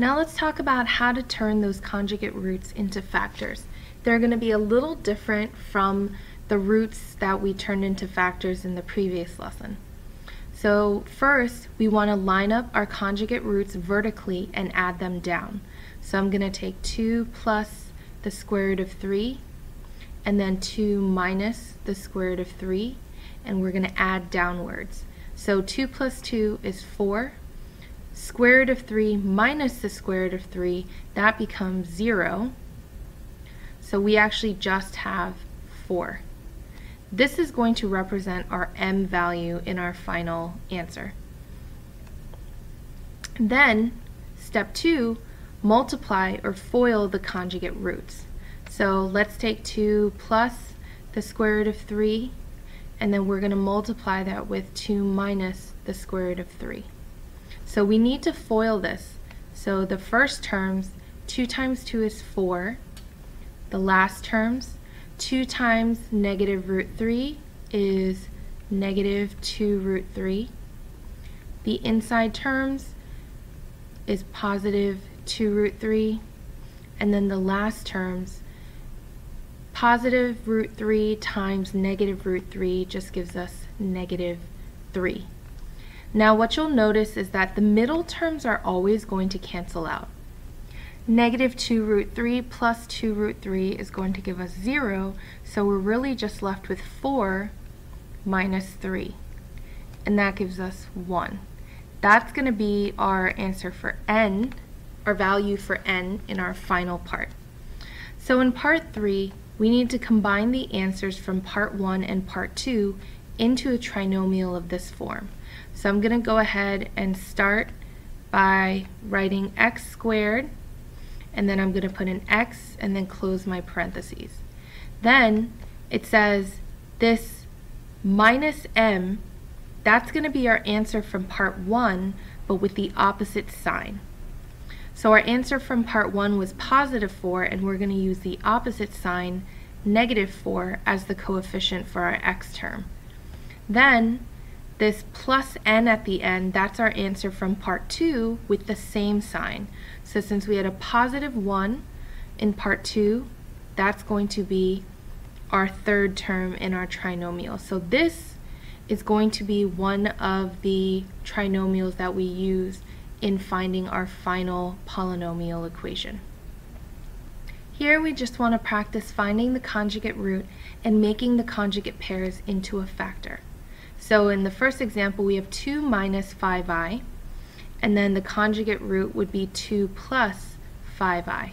Now let's talk about how to turn those conjugate roots into factors. They're going to be a little different from the roots that we turned into factors in the previous lesson. So first, we want to line up our conjugate roots vertically and add them down. So I'm going to take 2 plus the square root of 3, and then 2 minus the square root of 3, and we're going to add downwards. So 2 plus 2 is 4. Square root of 3 minus the square root of 3, that becomes 0. So we actually just have 4. This is going to represent our m value in our final answer. Then, step 2, multiply or FOIL the conjugate roots. So let's take 2 plus the square root of 3 and then we're going to multiply that with 2 minus the square root of 3. So we need to FOIL this. So the first terms, 2 times 2 is 4. The last terms, 2 times negative root 3 is negative 2 root 3. The inside terms is positive 2 root 3. And then the last terms, Positive root 3 times negative root 3 just gives us negative 3. Now what you'll notice is that the middle terms are always going to cancel out. Negative 2 root 3 plus 2 root 3 is going to give us 0, so we're really just left with 4 minus 3, and that gives us 1. That's going to be our answer for n, our value for n in our final part. So in part 3, we need to combine the answers from part 1 and part 2 into a trinomial of this form. So I'm going to go ahead and start by writing x squared and then I'm going to put an x and then close my parentheses. Then it says this minus m, that's going to be our answer from part 1 but with the opposite sign. So our answer from part 1 was positive 4, and we're going to use the opposite sign, negative 4, as the coefficient for our x term. Then, this plus n at the end, that's our answer from part 2 with the same sign. So since we had a positive 1 in part 2, that's going to be our third term in our trinomial. So this is going to be one of the trinomials that we use in finding our final polynomial equation. Here we just want to practice finding the conjugate root and making the conjugate pairs into a factor. So in the first example we have 2 minus 5i and then the conjugate root would be 2 plus 5i.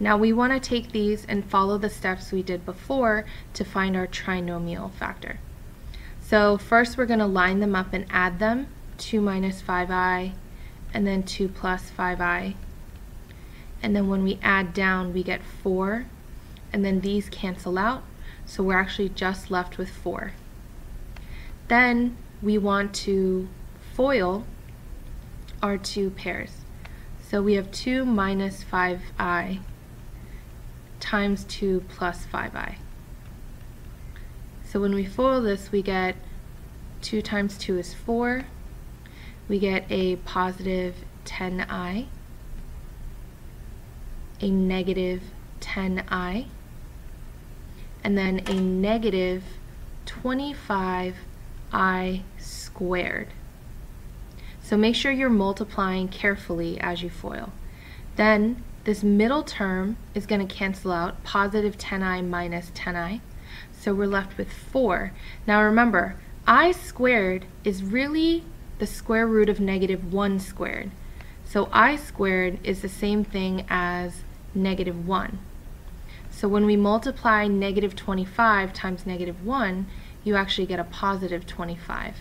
Now we want to take these and follow the steps we did before to find our trinomial factor. So first we're going to line them up and add them. 2 minus 5i and then 2 plus 5i. And then when we add down, we get 4, and then these cancel out, so we're actually just left with 4. Then we want to FOIL our two pairs. So we have 2 minus 5i times 2 plus 5i. So when we FOIL this, we get 2 times 2 is 4, we get a positive 10i, a negative 10i, and then a negative 25i squared. So make sure you're multiplying carefully as you FOIL. Then this middle term is going to cancel out positive 10i minus 10i. So we're left with 4. Now remember, i squared is really the square root of negative 1 squared. So i squared is the same thing as negative 1. So when we multiply negative 25 times negative 1, you actually get a positive 25.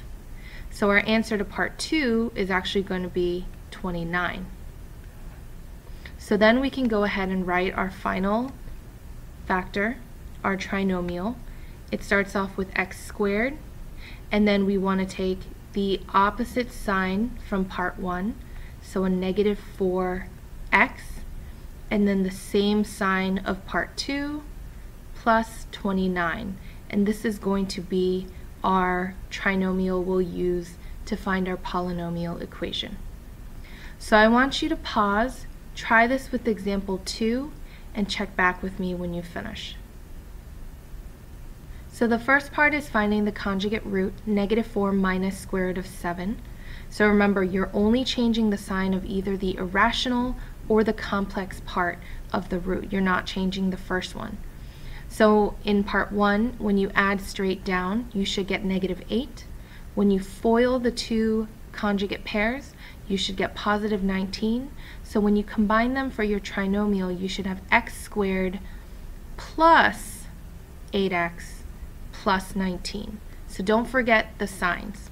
So our answer to part 2 is actually going to be 29. So then we can go ahead and write our final factor, our trinomial. It starts off with x squared, and then we want to take the opposite sign from part 1, so a negative 4x, and then the same sign of part 2 plus 29. And this is going to be our trinomial we'll use to find our polynomial equation. So I want you to pause, try this with example 2, and check back with me when you finish. So the first part is finding the conjugate root, negative 4 minus square root of 7. So remember, you're only changing the sign of either the irrational or the complex part of the root. You're not changing the first one. So in part 1, when you add straight down, you should get negative 8. When you FOIL the two conjugate pairs, you should get positive 19. So when you combine them for your trinomial, you should have x squared plus 8x plus 19. So don't forget the signs.